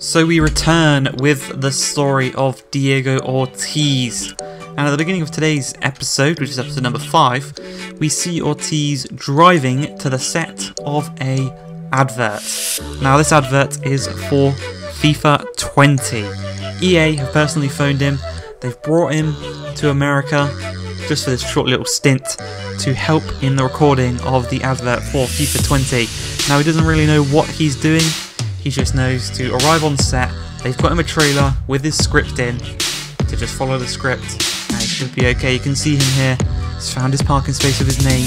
So we return with the story of Diego Ortiz. And at the beginning of today's episode, which is episode number 5, we see Ortiz driving to the set of a advert. Now this advert is for FIFA 20. EA have personally phoned him. They've brought him to America just for this short little stint to help in the recording of the advert for FIFA 20. Now he doesn't really know what he's doing he just knows to arrive on set. They've got him a trailer with his script in to just follow the script and it should be okay. You can see him here. He's found his parking space with his name.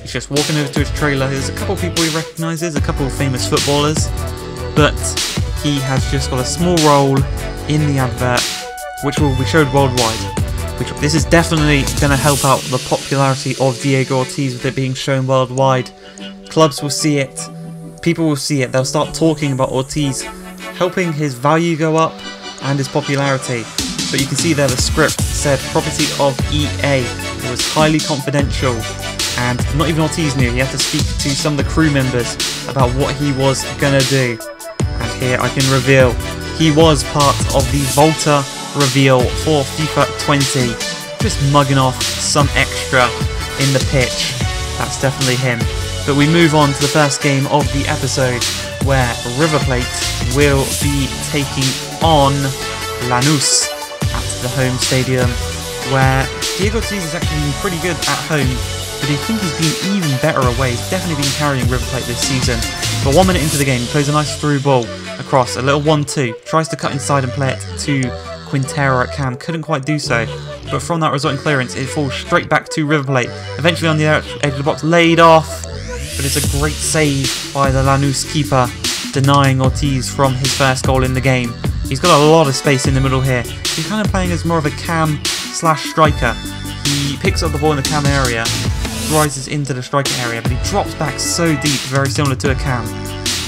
He's just walking over to his trailer. There's a couple of people he recognises, a couple of famous footballers, but he has just got a small role in the advert, which will be showed worldwide. Which this is definitely going to help out the popularity of Diego Ortiz with it being shown worldwide. Clubs will see it, people will see it, they'll start talking about Ortiz, helping his value go up and his popularity. But you can see there the script said property of EA. It was highly confidential and not even Ortiz knew. He had to speak to some of the crew members about what he was gonna do. And here I can reveal he was part of the Volta reveal for FIFA 20. Just mugging off some extra in the pitch. That's definitely him. But we move on to the first game of the episode where River Plate will be taking on Lanús at the home stadium where Diego Ortiz is actually been pretty good at home but I think he's been even better away. He's definitely been carrying River Plate this season. But one minute into the game, he plays a nice through ball across, a little 1-2, tries to cut inside and play it to Quintero at Cam, couldn't quite do so. But from that resulting clearance, it falls straight back to River Plate. Eventually on the edge of the box, laid off but it's a great save by the Lanús keeper, denying Ortiz from his first goal in the game. He's got a lot of space in the middle here. He's kind of playing as more of a cam slash striker. He picks up the ball in the cam area, rises into the striker area, but he drops back so deep, very similar to a cam.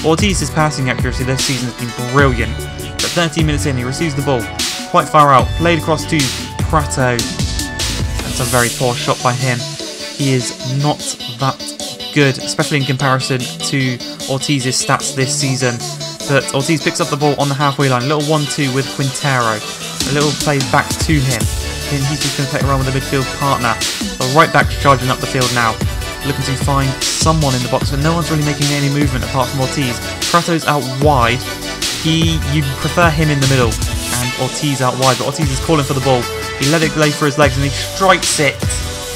Ortiz's passing accuracy this season has been brilliant, but 13 minutes in, he receives the ball quite far out, played across to Pratto. That's a very poor shot by him. He is not that good, especially in comparison to Ortiz's stats this season. But Ortiz picks up the ball on the halfway line, a little 1-2 with Quintero. A little play back to him. He's just going to play around with a midfield partner. The right back charging up the field now, looking to find someone in the box, but no one's really making any movement apart from Ortiz. Pratto's out wide. He, you'd prefer him in the middle, and Ortiz out wide, but Ortiz is calling for the ball. He let it lay for his legs, and he strikes it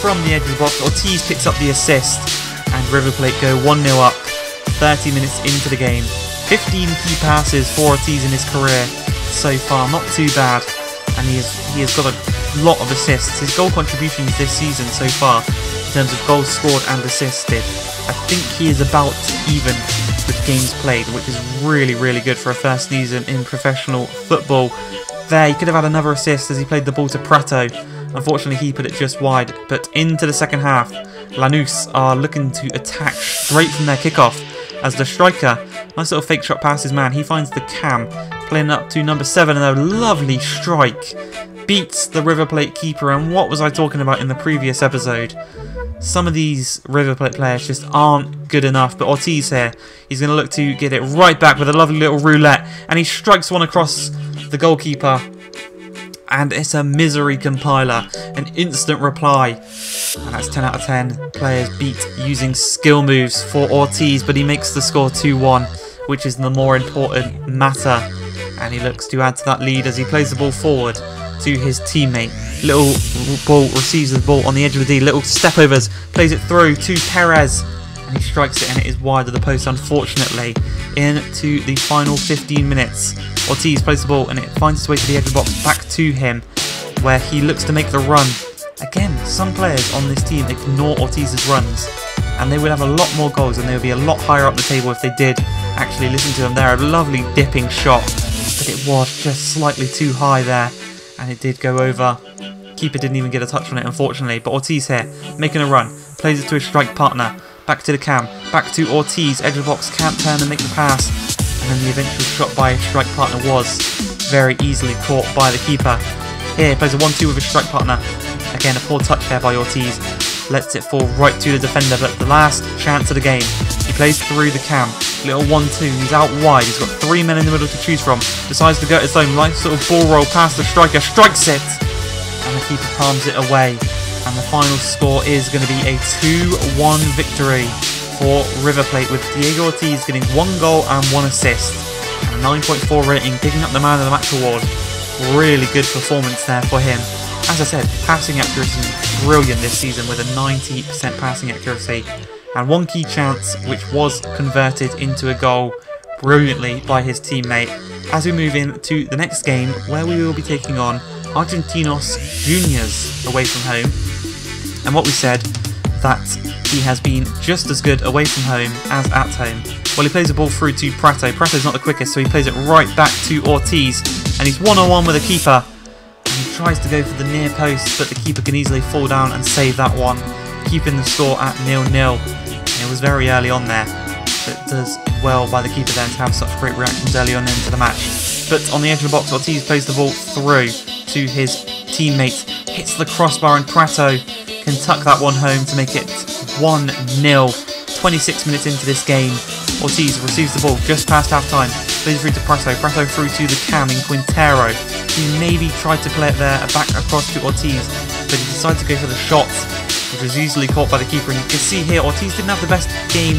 from the edge of the box. Ortiz picks up the assist and River Plate go 1 0 up 30 minutes into the game. 15 key passes for Ortiz in his career so far, not too bad. And he has, he has got a lot of assists. His goal contributions this season so far, in terms of goals scored and assisted, I think he is about even with games played, which is really, really good for a first season in professional football. There, he could have had another assist as he played the ball to Pratto. Unfortunately, he put it just wide. But into the second half, Lanús are looking to attack straight from their kickoff as the striker, nice little fake shot passes man, he finds the cam, playing up to number 7 and a lovely strike. Beats the River Plate keeper and what was I talking about in the previous episode? Some of these River Plate players just aren't good enough, but Ortiz here, he's going to look to get it right back with a lovely little roulette and he strikes one across the goalkeeper and it's a misery compiler, an instant reply. And that's 10 out of 10 players beat using skill moves for Ortiz, but he makes the score 2-1, which is the more important matter. And he looks to add to that lead as he plays the ball forward to his teammate. Little ball receives the ball on the edge of the D, little step overs, plays it through to Perez, and he strikes it and it is wide of the post unfortunately into the final 15 minutes. Ortiz plays the ball and it finds its way to the edge of the box back to him where he looks to make the run. Again, some players on this team ignore Ortiz's runs and they would have a lot more goals and they would be a lot higher up the table if they did actually listen to him there. A lovely dipping shot, but it was just slightly too high there and it did go over. Keeper didn't even get a touch on it unfortunately, but Ortiz here, making a run, plays it to his strike partner, back to the cam, back to Ortiz, edge of box, can't turn and make the pass, and then the eventual shot by his strike partner was very easily caught by the keeper. Here, plays a 1-2 with his strike partner. Again, a poor touch there by Ortiz. Lets it fall right to the defender, but the last chance of the game. He plays through the cam, Little 1-2. He's out wide. He's got three men in the middle to choose from. Decides to go at his own. Nice sort of ball roll past the striker. Strikes it. And the keeper palms it away. And the final score is going to be a 2-1 victory for River Plate with Diego Ortiz getting one goal and one assist. And a 9.4 rating, picking up the Man of the Match award. Really good performance there for him. As I said, passing accuracy brilliant this season with a 90% passing accuracy and one key chance which was converted into a goal brilliantly by his teammate as we move into the next game where we will be taking on Argentinos Juniors away from home. And what we said that he has been just as good away from home as at home. Well, he plays the ball through to Pratto. Pratto's not the quickest, so he plays it right back to Ortiz, and he's one on one with a keeper. He tries to go for the near post, but the keeper can easily fall down and save that one, keeping the score at nil-nil. It was very early on there, but does well by the keeper then to have such great reactions early on into the match. But on the edge of the box, Ortiz plays the ball through to his teammate, hits the crossbar, and Pratto can tuck that one home to make it 1 0. 26 minutes into this game, Ortiz receives the ball just past half time, plays through to Pratto, Pratto through to the cam in Quintero. He maybe tried to play it there back across to Ortiz, but he decided to go for the shot, which was easily caught by the keeper. And you can see here, Ortiz didn't have the best game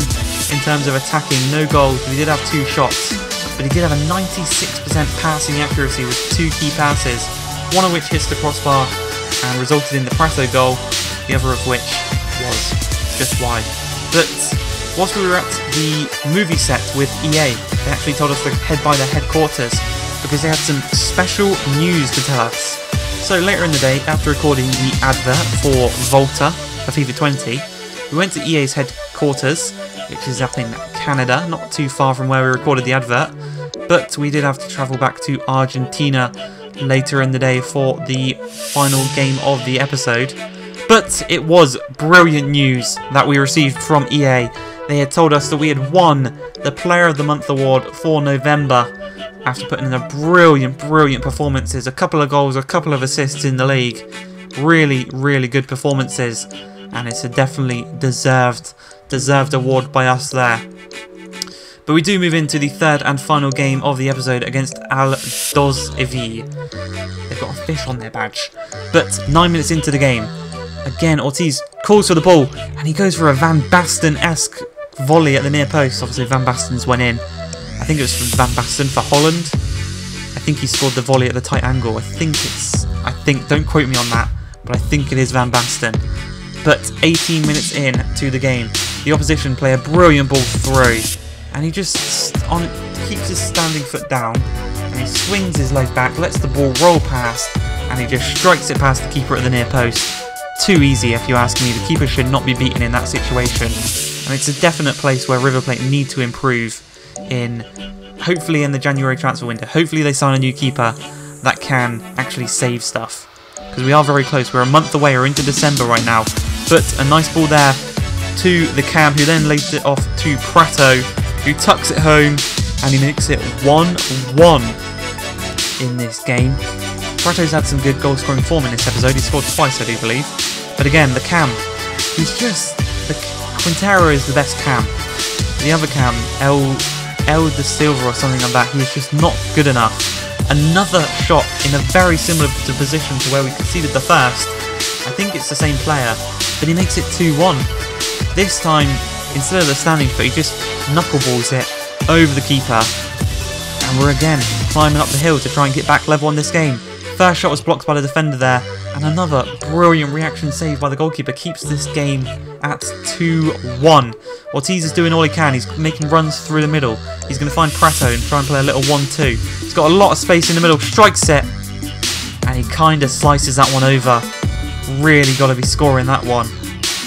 in terms of attacking, no goals, but he did have two shots. But he did have a 96% passing accuracy with two key passes, one of which hits the crossbar and resulted in the Pratto goal, the other of which was just wide. But whilst we were at the movie set with EA, they actually told us to head by their headquarters because they had some special news to tell us. So later in the day, after recording the advert for Volta for FIFA 20, we went to EA's headquarters, which is up in Canada, not too far from where we recorded the advert, but we did have to travel back to Argentina later in the day for the final game of the episode. But it was brilliant news that we received from EA. They had told us that we had won the Player of the Month award for November after putting in a brilliant, brilliant performances. A couple of goals, a couple of assists in the league. Really, really good performances. And it's a definitely deserved, deserved award by us there. But we do move into the third and final game of the episode against Aldosivi. They've got a fish on their badge. But nine minutes into the game, again Ortiz calls for the ball and he goes for a Van Basten-esque volley at the near post. Obviously Van Basten's went in. I think it was from Van Basten for Holland. I think he scored the volley at the tight angle. I think it's... I think, don't quote me on that, but I think it is Van Basten. But 18 minutes in to the game, the opposition play a brilliant ball through and he just on keeps his standing foot down and he swings his leg back, lets the ball roll past, and he just strikes it past the keeper at the near post. Too easy, if you ask me. The keeper should not be beaten in that situation, and it's a definite place where River Plate need to improve in. Hopefully, in the January transfer window. Hopefully, they sign a new keeper that can actually save stuff. Because we are very close. We're a month away. We're into December right now. But a nice ball there to the cam, who then lays it off to Pratto, who tucks it home and he makes it 1-1 in this game. Pratto's had some good goal scoring form in this episode. He scored twice, I do believe. But again, the cam, he's just... The, Quintero is the best cam. The other cam, El, El de Silva or something like that, he he's just not good enough. Another shot in a very similar position to where we conceded the first. I think it's the same player, but he makes it 2-1. This time, instead of the standing foot, he just knuckleballs it over the keeper. And we're again climbing up the hill to try and get back level on this game. First shot was blocked by the defender there, and another brilliant reaction save by the goalkeeper keeps this game at 2-1. Ortiz is doing all he can, he's making runs through the middle. He's going to find Pratto and try and play a little 1-2. He's got a lot of space in the middle, strikes it, and he kind of slices that one over. Really got to be scoring that one.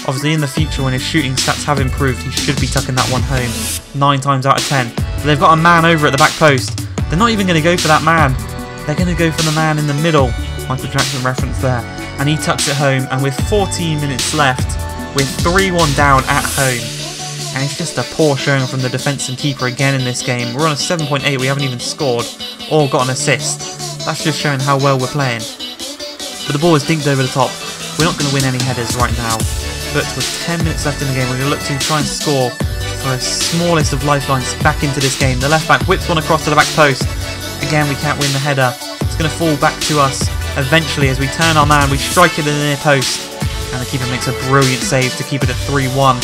Obviously, in the future, when his shooting stats have improved, he should be tucking that one home 9 times out of 10. But they've got a man over at the back post. They're not even going to go for that man. They're going to go for the man in the middle. Michael Jackson reference there. And he tucks it home. And with 14 minutes left, we're 3-1 down at home. And it's just a poor showing from the defence and keeper again in this game. We're on a 7.8. We haven't even scored or got an assist. That's just showing how well we're playing. But the ball is dinked over the top. We're not going to win any headers right now. But with 10 minutes left in the game, we're going to look to try and score for a smallest of lifelines back into this game. The left back whips one across to the back post. Again, we can't win the header. It's going to fall back to us eventually as we turn our man. We strike it in the near post. And the keeper makes a brilliant save to keep it at 3-1.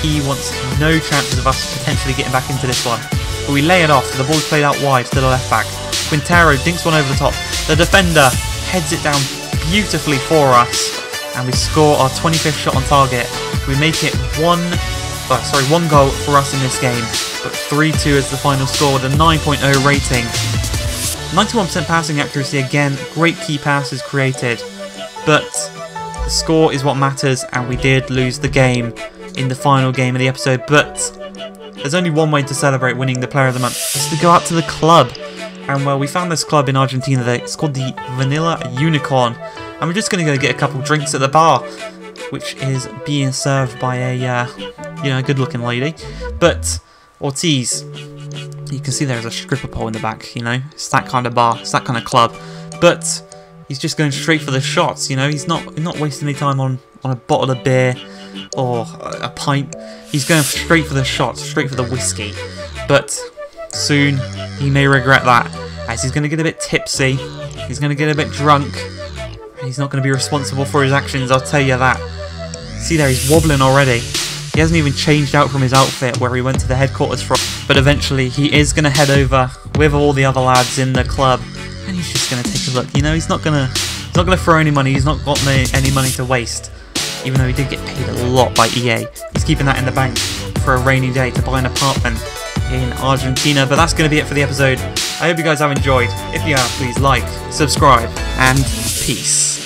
He wants no chances of us potentially getting back into this one. But we lay it off, the ball's played out wide to the left back. Quintero dinks one over the top. The defender heads it down beautifully for us. And we score our 25th shot on target. We make it one, oh, sorry, one goal for us in this game. But 3-2 is the final score with a 9.0 rating. 91% passing accuracy again, great key passes created. But the score is what matters, and we did lose the game in the final game of the episode. But there's only one way to celebrate winning the Player of the Month, is to go out to the club. And well, we found this club in Argentina it's called the Vanilla Unicorn. And we're just going to go get a couple drinks at the bar, which is being served by a, uh, you know, good looking lady. But Ortiz, you can see there's a stripper pole in the back, you know, it's that kind of bar, it's that kind of club. But he's just going straight for the shots, you know, he's not not wasting any time on, on a bottle of beer or a pint. He's going straight for the shots, straight for the whiskey. But soon he may regret that, as he's going to get a bit tipsy, he's going to get a bit drunk, he's not going to be responsible for his actions, I'll tell you that. See there, he's wobbling already. He hasn't even changed out from his outfit where he went to the headquarters from. But eventually he is going to head over with all the other lads in the club. And he's just going to take a look. You know, he's not going to he's not going to throw any money. He's not got any money to waste. Even though he did get paid a lot by EA. He's keeping that in the bank for a rainy day to buy an apartment in Argentina. But that's going to be it for the episode. I hope you guys have enjoyed. If you have, please like, subscribe, and peace.